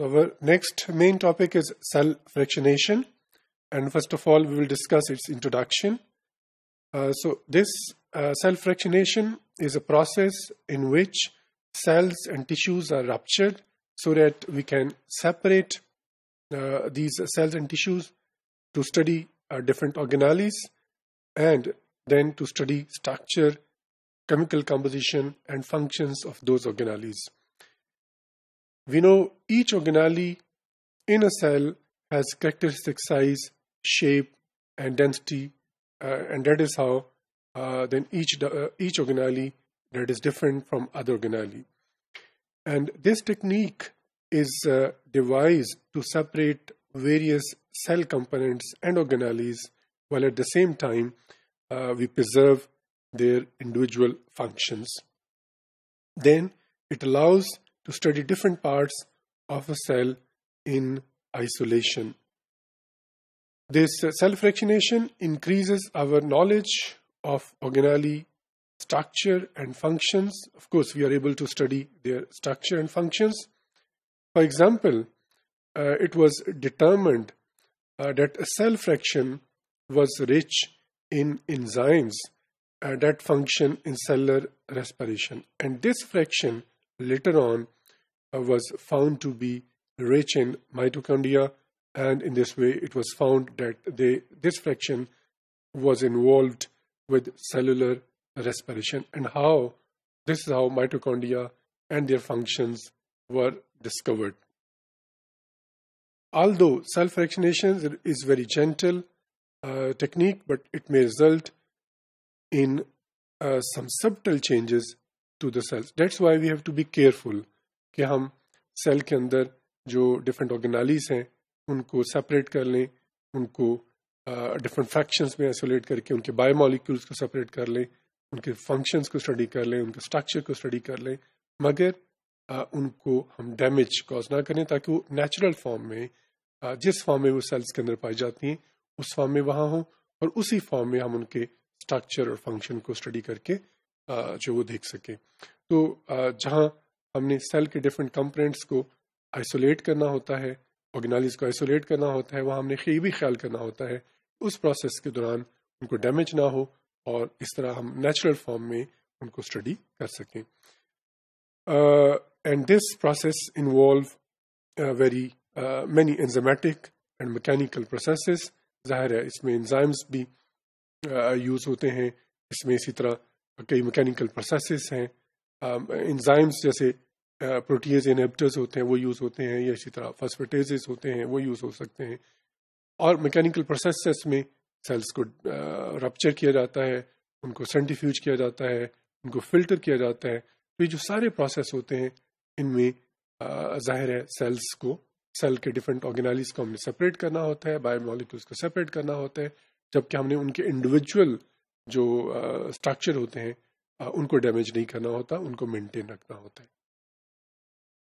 So our next main topic is cell fractionation. And first of all, we will discuss its introduction. Uh, so this uh, cell fractionation is a process in which cells and tissues are ruptured so that we can separate uh, these cells and tissues to study uh, different organelles and then to study structure, chemical composition and functions of those organelles. We know each organelle in a cell has characteristic size, shape, and density, uh, and that is how uh, then each uh, each organelle that is different from other organelle. And this technique is uh, devised to separate various cell components and organelles while at the same time uh, we preserve their individual functions. Then it allows to study different parts of a cell in isolation. This cell fractionation increases our knowledge of organelle structure and functions. Of course, we are able to study their structure and functions. For example, uh, it was determined uh, that a cell fraction was rich in enzymes uh, that function in cellular respiration. And this fraction later on uh, was found to be rich in mitochondria, and in this way, it was found that they, this fraction was involved with cellular respiration, and how this is how mitochondria and their functions were discovered. Although cell fractionation is very gentle uh, technique, but it may result in uh, some subtle changes to the cells that's why we have to be careful कि हम cell के अंदर जो different organelles हैं उनको separate कर लें उनको डिफरेंट फ्रैक्शंस में आइसोलेट करके उनके बायोमोलिक्यूल्स को सेपरेट कर लें उनके फ़ंक्शंस को स्टडी कर लें उनके स्ट्रक्चर को स्टडी कर लें मगर आ, उनको हम डैमेज कॉज ना करें ताकि वो नेचुरल फॉर्म में आ, जिस फॉर्म में वो सेल्स के अंदर पाई जाती हैं उस फॉर्म में वहाँ हों और उसी फॉर्म में हम उनके स्ट्रक्चर और फ़ंक्शन को स्टडी करके जो वो देख सकें। तो जहाँ हमने सेल के डिफरेंट कंपोनेंट्स को आइसोलेट करना होता है ऑर्गेनालिज को आइसोलेट करना होता है वहाँ हमने ये भी ख्याल करना होता है उस प्रोसेस के दौरान उनको डैमेज ना हो और इस तरह हम नेचुरल फॉर्म में उनको स्टडी कर सकें। And this process involve very many enzymatic and mechanical processes ज़ाहिर है इसमें एंजाइम्स भी यूज़ uh, होते हैं इसमें इसी तरह कई मैकेनिकल प्रोसेसेस हैं। इंजाइम्स um, जैसे प्रोटीज इनहिबिटर्स होते हैं वो यूज़ होते हैं या इसी तरह फॉस्फेटेजेस होते हैं वो यूज़ हो सकते हैं। और मैकेनिकल प्रोसेस में सेल्स को रप्चर किया जाता है उनको सेंटिफ्यूज किया जाता है उनको फ़िल्टर किया जाता है। तो ये जो सारे प्रोसेस होते हैं इनमें ज़ाहिर है सेल्स को सेल के डिफरेंट ऑर्गेनालिस को हमने सेपरेट करना होता है बायोमोलिक्यूल्स को सेपरेट करना होता है जबकि हमने उनके इंडिविजुअल जो स्ट्रक्चर होते हैं उनको डैमेज नहीं करना होता उनको मेंटेन रखना होता है।